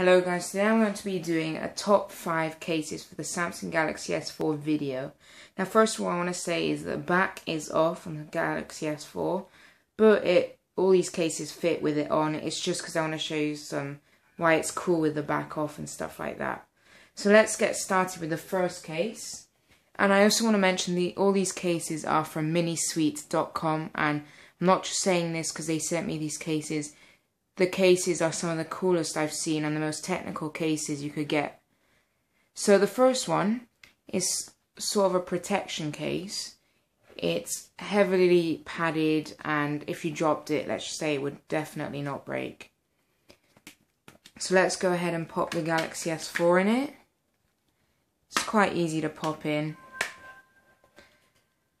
Hello guys, today I'm going to be doing a top 5 cases for the Samsung Galaxy S4 video. Now first of all I want to say is the back is off on the Galaxy S4, but it all these cases fit with it on. It's just because I want to show you some why it's cool with the back off and stuff like that. So let's get started with the first case. And I also want to mention the all these cases are from minisuit.com and I'm not just saying this because they sent me these cases the cases are some of the coolest I've seen and the most technical cases you could get. So the first one is sort of a protection case. It's heavily padded and if you dropped it, let's say it would definitely not break. So let's go ahead and pop the Galaxy S4 in it. It's quite easy to pop in.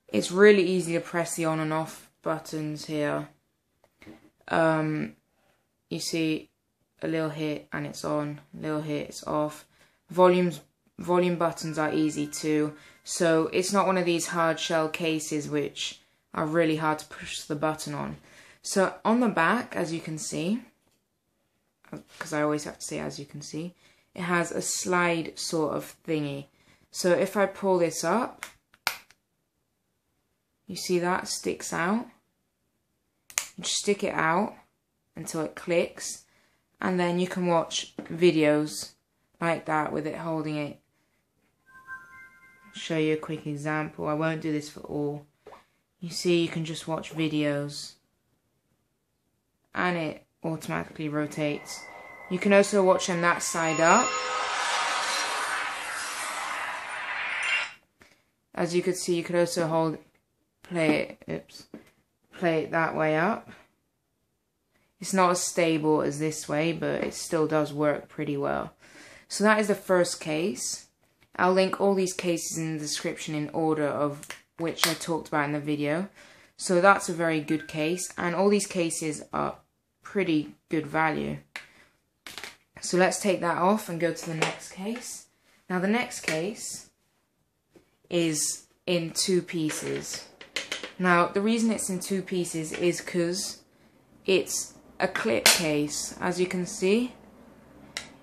It's really easy to press the on and off buttons here. Um, you see a little hit and it's on, little hit, it's off. Volumes, volume buttons are easy too. So it's not one of these hard shell cases which are really hard to push the button on. So on the back, as you can see, because I always have to say as you can see, it has a slide sort of thingy. So if I pull this up, you see that sticks out. You just stick it out until it clicks and then you can watch videos like that with it holding it. Show you a quick example. I won't do this for all. You see you can just watch videos and it automatically rotates. You can also watch them that side up. As you could see, you could also hold, play it, oops, play it that way up. It's not as stable as this way, but it still does work pretty well. So that is the first case. I'll link all these cases in the description in order of which I talked about in the video. So that's a very good case, and all these cases are pretty good value. So let's take that off and go to the next case. Now the next case is in two pieces. Now the reason it's in two pieces is because it's a clip case, as you can see.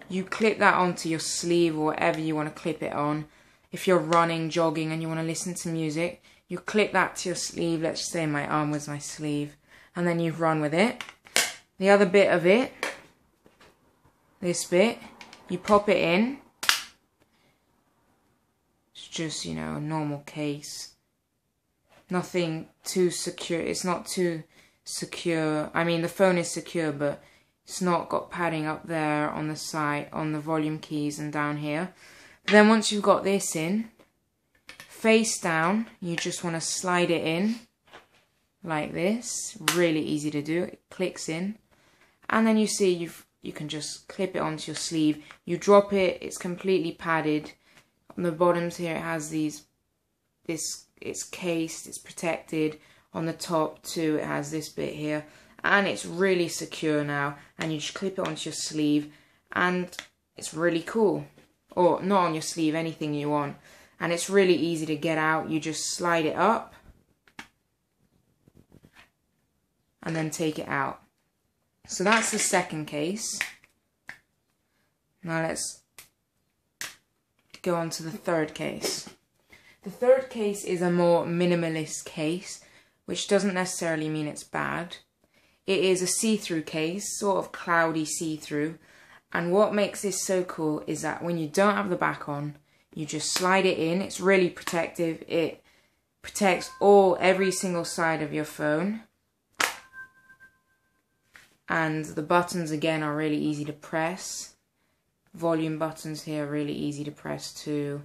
You clip that onto your sleeve or whatever you want to clip it on. If you're running, jogging, and you want to listen to music, you clip that to your sleeve. Let's say my arm was my sleeve. And then you run with it. The other bit of it, this bit, you pop it in. It's just, you know, a normal case. Nothing too secure. It's not too secure. I mean, the phone is secure, but it's not got padding up there on the side, on the volume keys and down here. But then once you've got this in, face down, you just want to slide it in like this. Really easy to do. It clicks in. And then you see you've you can just clip it onto your sleeve. You drop it, it's completely padded. On the bottoms here it has these this it's cased, it's protected on the top too it has this bit here. And it's really secure now and you just clip it onto your sleeve and it's really cool. Or not on your sleeve anything you want. And it's really easy to get out. You just slide it up and then take it out. So that's the second case. Now let's go on to the third case. The third case is a more minimalist case which doesn't necessarily mean it's bad. It is a see-through case, sort of cloudy see-through. And what makes this so cool is that when you don't have the back on, you just slide it in. It's really protective. It protects all, every single side of your phone. And the buttons again are really easy to press. Volume buttons here are really easy to press too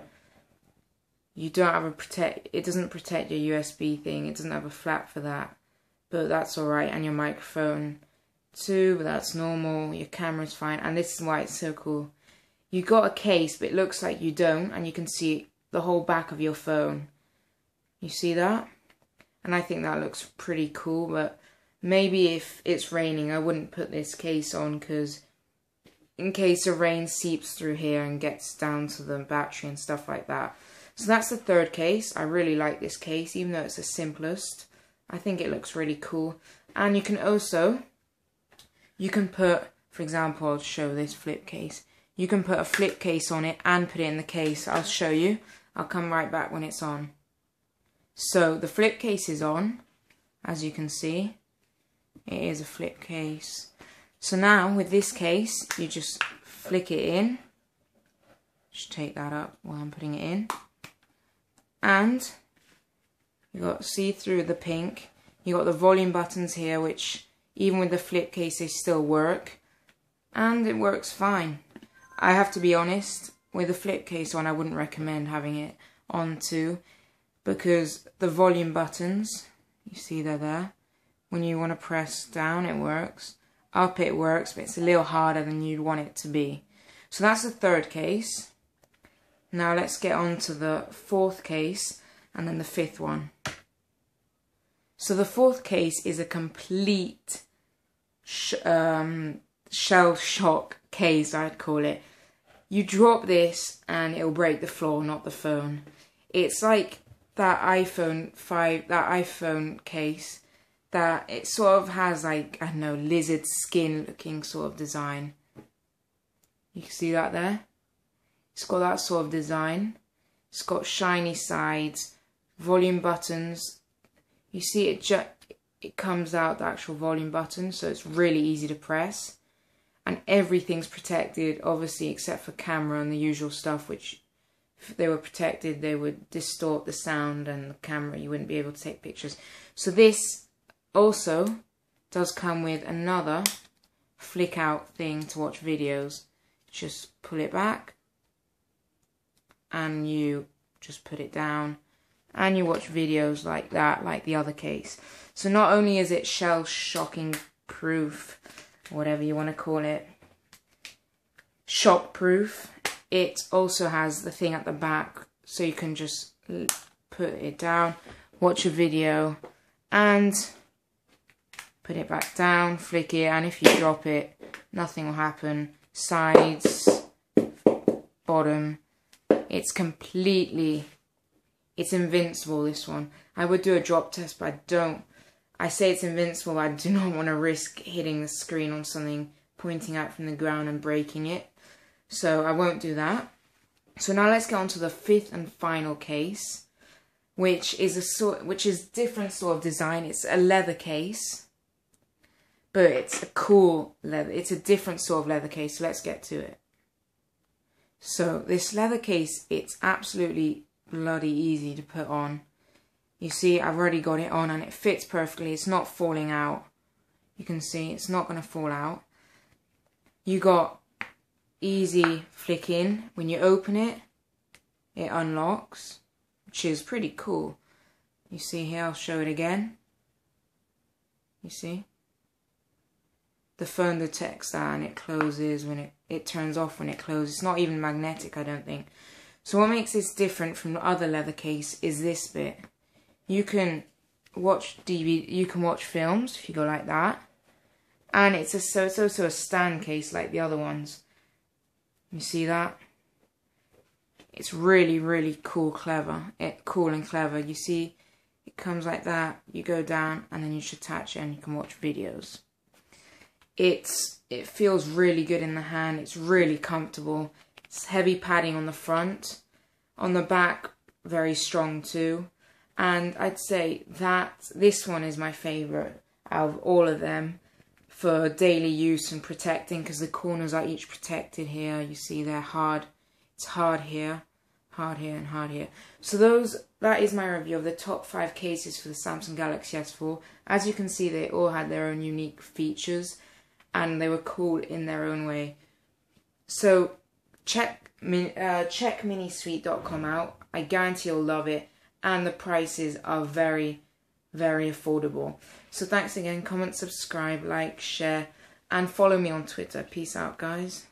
you don't have a protect it doesn't protect your USB thing it doesn't have a flap for that. But that's alright and your microphone too but that's normal your camera's fine and this is why it's so cool. You got a case but it looks like you don't and you can see the whole back of your phone. You see that? And I think that looks pretty cool but maybe if it's raining I wouldn't put this case on because in case the rain seeps through here and gets down to the battery and stuff like that so that's the third case. I really like this case, even though it's the simplest. I think it looks really cool. And you can also, you can put for example, I'll show this flip case. You can put a flip case on it and put it in the case. I'll show you. I'll come right back when it's on. So the flip case is on, as you can see. It is a flip case. So now with this case, you just flick it in. Just take that up while I'm putting it in. And you got see through the pink. You got the volume buttons here, which even with the flip case, they still work. And it works fine. I have to be honest, with the flip case one, I wouldn't recommend having it on too. Because the volume buttons, you see they're there. When you want to press down, it works. Up, it works, but it's a little harder than you'd want it to be. So that's the third case. Now let's get on to the fourth case and then the fifth one. So the fourth case is a complete sh um, shell shock case, I'd call it. You drop this and it'll break the floor, not the phone. It's like that iPhone 5, that iPhone case that it sort of has like, I don't know, lizard skin looking sort of design. You can see that there? It's got that sort of design. It's got shiny sides, volume buttons. You see it just it comes out the actual volume button, so it's really easy to press. And everything's protected, obviously, except for camera and the usual stuff, which if they were protected, they would distort the sound and the camera. You wouldn't be able to take pictures. So this also does come with another flick out thing to watch videos. Just pull it back and you just put it down and you watch videos like that, like the other case. So not only is it shell shocking proof, whatever you want to call it, shock proof, it also has the thing at the back so you can just put it down, watch a video and put it back down, flick it, and if you drop it, nothing will happen. Sides, bottom, it's completely, it's invincible, this one. I would do a drop test, but I don't. I say it's invincible, I do not want to risk hitting the screen on something pointing out from the ground and breaking it. So I won't do that. So now let's get on to the fifth and final case, which is a sort, which is different sort of design. It's a leather case, but it's a cool leather. It's a different sort of leather case. So let's get to it. So this leather case, it's absolutely bloody easy to put on. You see, I've already got it on and it fits perfectly. It's not falling out. You can see it's not going to fall out. You got easy flicking. When you open it, it unlocks, which is pretty cool. You see here, I'll show it again. You see? the phone detects that and it closes when it, it turns off when it closes. It's not even magnetic, I don't think. So what makes this different from the other leather case is this bit. You can watch DVD, you can watch films if you go like that. And it's, a, so it's also a stand case like the other ones. You see that? It's really, really cool, clever. It cool and clever. You see, it comes like that. You go down and then you should attach it and you can watch videos. It's it feels really good in the hand. It's really comfortable. It's heavy padding on the front. On the back, very strong too. And I'd say that this one is my favourite out of all of them for daily use and protecting because the corners are each protected here. You see they're hard. It's hard here, hard here and hard here. So those that is my review of the top 5 cases for the Samsung Galaxy S4. As you can see they all had their own unique features and they were cool in their own way. So check uh, check minisuit.com out. I guarantee you'll love it, and the prices are very, very affordable. So thanks again. Comment, subscribe, like, share, and follow me on Twitter. Peace out, guys.